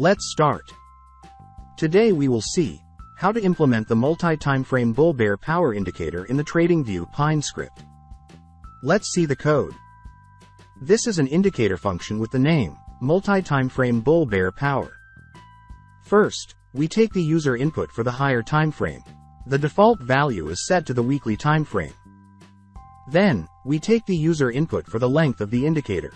Let's start. Today we will see how to implement the multi-timeframe bull bear power indicator in the TradingView Pine script. Let's see the code. This is an indicator function with the name multi-timeframe bull bear power. First, we take the user input for the higher time frame. The default value is set to the weekly time frame. Then, we take the user input for the length of the indicator.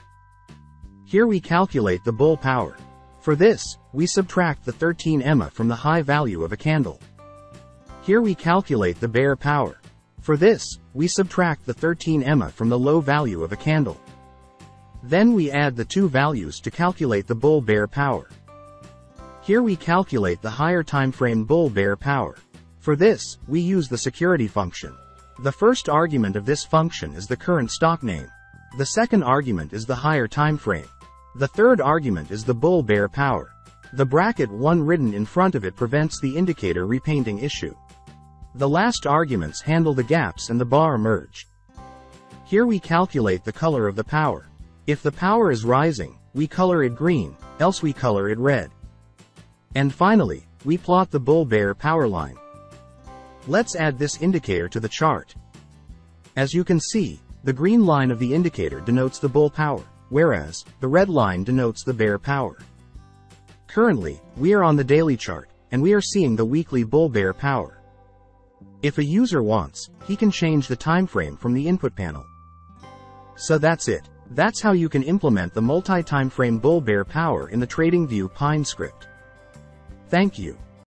Here we calculate the bull power. For this, we subtract the 13 EMA from the high value of a candle. Here we calculate the bear power. For this, we subtract the 13 EMA from the low value of a candle. Then we add the two values to calculate the bull bear power. Here we calculate the higher time frame bull bear power. For this, we use the security function. The first argument of this function is the current stock name. The second argument is the higher time frame. The third argument is the bull bear power. The bracket 1 written in front of it prevents the indicator repainting issue. The last arguments handle the gaps and the bar merge. Here we calculate the color of the power. If the power is rising, we color it green, else we color it red. And finally, we plot the bull bear power line. Let's add this indicator to the chart. As you can see, the green line of the indicator denotes the bull power whereas the red line denotes the bear power. Currently, we are on the daily chart, and we are seeing the weekly bull bear power. If a user wants, he can change the time frame from the input panel. So that's it. That's how you can implement the multi-time frame bull bear power in the TradingView Pine script. Thank you.